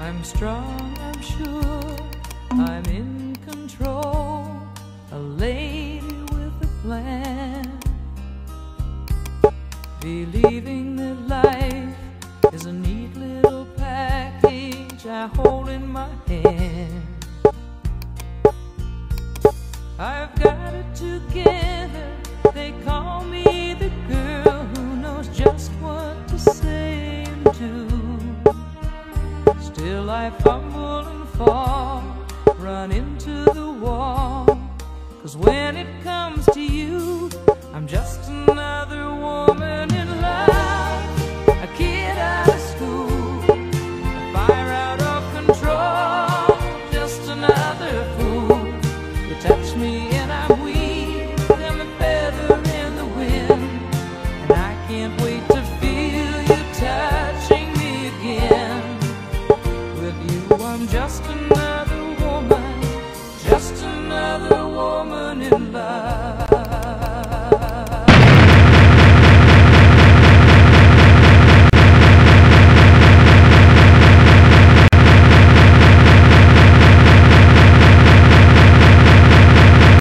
I'm strong, I'm sure, I'm in control, a lady with a plan. Believing that life is a neat little package I hold in my hand. I've got it together, Still I fumble and fall, run into the wall. Cause when it comes to you, just another woman, just another woman in love.